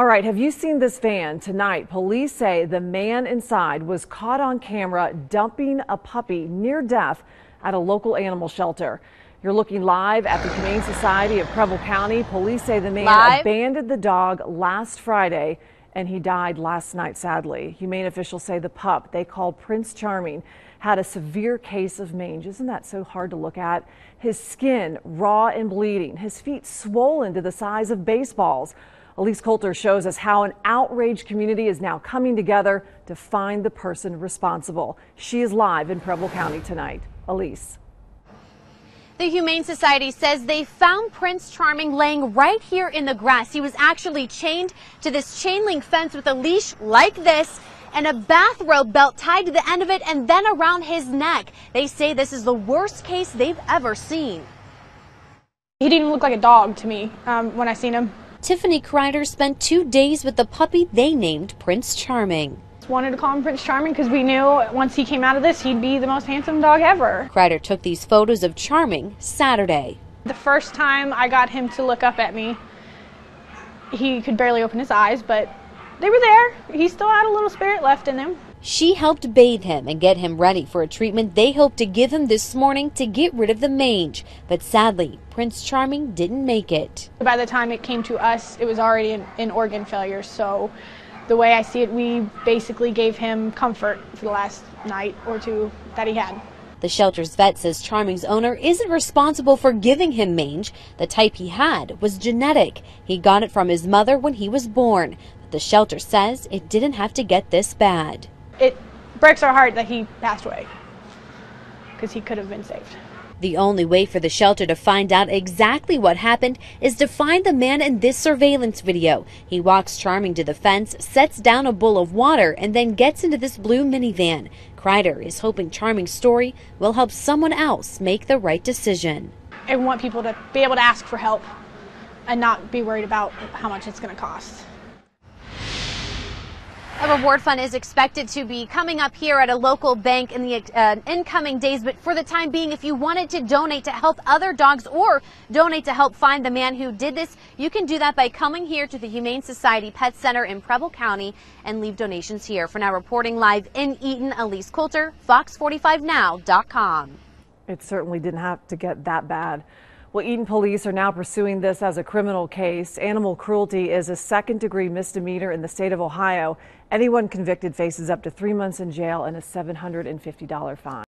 All right, have you seen this van tonight? Police say the man inside was caught on camera dumping a puppy near death at a local animal shelter. You're looking live at the Humane Society of Preble County. Police say the man live? abandoned the dog last Friday and he died last night, sadly. Humane officials say the pup they call Prince Charming had a severe case of mange. Isn't that so hard to look at? His skin raw and bleeding, his feet swollen to the size of baseballs. Elise Coulter shows us how an outraged community is now coming together to find the person responsible. She is live in Preble County tonight. Elise. The Humane Society says they found Prince Charming laying right here in the grass. He was actually chained to this chain link fence with a leash like this and a bathrobe belt tied to the end of it and then around his neck. They say this is the worst case they've ever seen. He didn't look like a dog to me um, when I seen him. Tiffany Kreider spent two days with the puppy they named Prince Charming. Wanted to call him Prince Charming because we knew once he came out of this, he'd be the most handsome dog ever. Kreider took these photos of Charming Saturday. The first time I got him to look up at me, he could barely open his eyes, but they were there. He still had a little spirit left in him. She helped bathe him and get him ready for a treatment they hoped to give him this morning to get rid of the mange. But sadly, Prince Charming didn't make it. By the time it came to us, it was already in, in organ failure. So the way I see it, we basically gave him comfort for the last night or two that he had. The shelter's vet says Charming's owner isn't responsible for giving him mange. The type he had was genetic. He got it from his mother when he was born. But the shelter says it didn't have to get this bad it breaks our heart that he passed away because he could have been saved. The only way for the shelter to find out exactly what happened is to find the man in this surveillance video. He walks Charming to the fence, sets down a bowl of water, and then gets into this blue minivan. Kreider is hoping Charming's story will help someone else make the right decision. I want people to be able to ask for help and not be worried about how much it's going to cost. A reward fund is expected to be coming up here at a local bank in the uh, incoming days. But for the time being, if you wanted to donate to help other dogs or donate to help find the man who did this, you can do that by coming here to the Humane Society Pet Center in Preble County and leave donations here. For now, reporting live in Eaton, Elise Coulter, Fox45Now.com. It certainly didn't have to get that bad. Well, Eaton police are now pursuing this as a criminal case. Animal cruelty is a second degree misdemeanor in the state of Ohio. Anyone convicted faces up to three months in jail and a $750 fine.